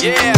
Yeah.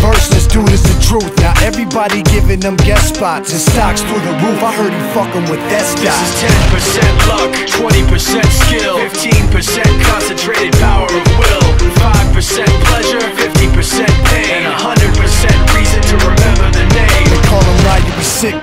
verse, this dude is the truth. Now everybody giving them guest spots and stocks through the roof. I heard he fucking with that This is 10% luck, 20% skill, 15% concentrated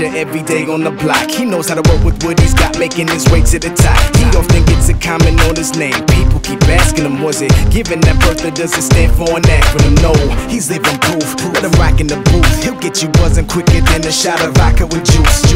your everyday on the block. He knows how to work with what he's got, making his way to the top. He often gets a comment on his name. People keep asking him, was it given that birth does it stand for an acronym? No, he's living proof. Let him rock in the booth. He'll get you buzzing quicker than a shot of vodka with juice.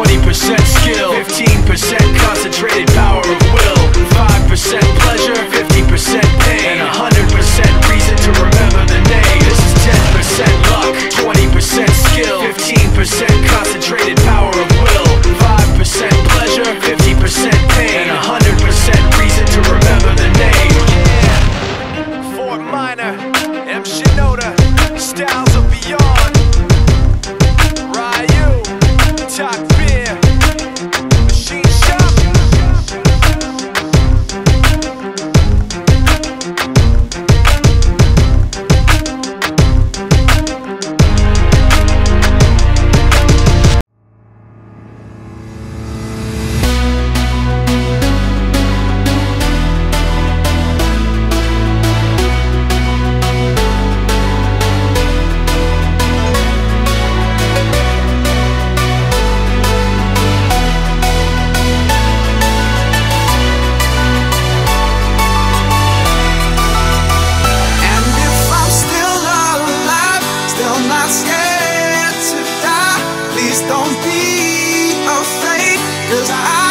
20% skill, 15% concentrated power of will, 5% pleasure, 50% pain, and 100% reason to remember the name. This is 10% luck, 20% skill. Don't be afraid, cause I